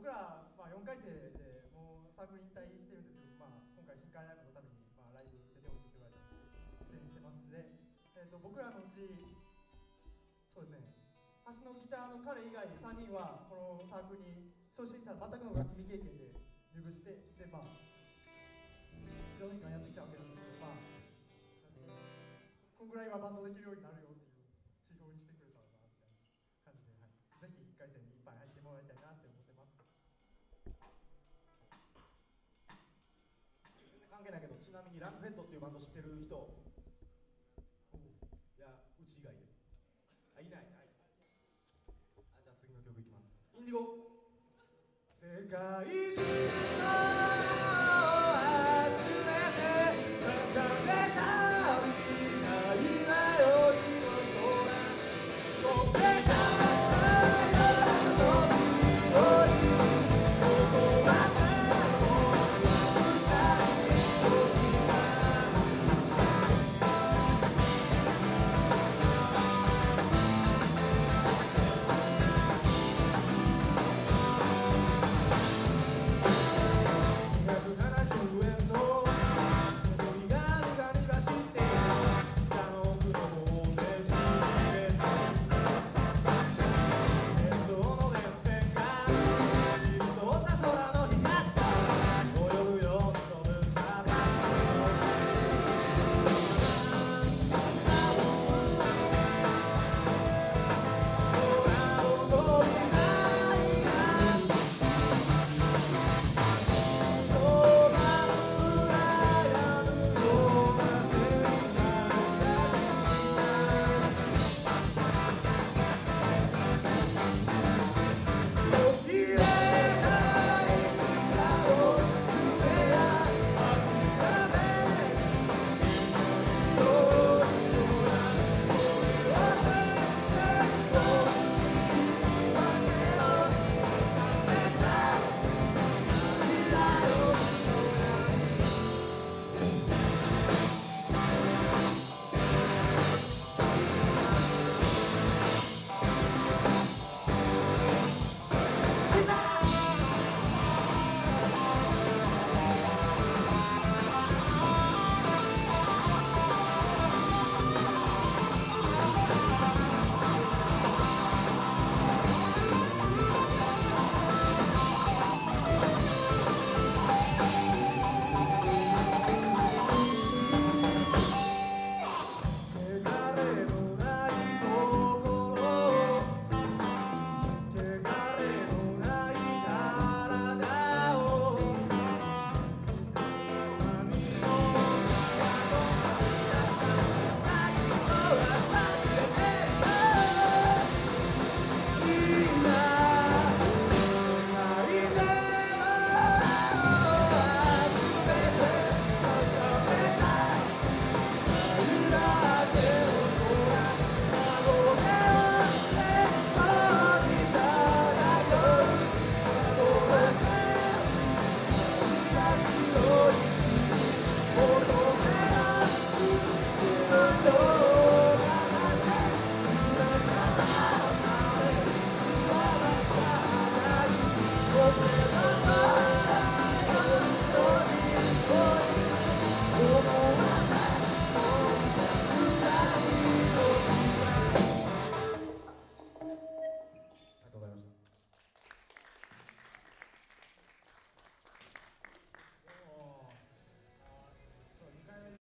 僕ら、まあ、4回生でもうサークル引退してるんですけど、まあ、今回新海ライブのために、まあ、ライブ出てほしいって言われたので出演してますで、えー、と僕らのうちそうですね橋のギターの彼以外3人はこのサークルに初心者全くの楽器未経験で入部してでまあ4年間やってきたわけなんですけどまあこんぐらいはバンドできるようになるよっていう人。いやうち以外で。あいない。はいあじゃあ次の曲いきます。インディゴ。世界中